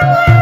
Bye.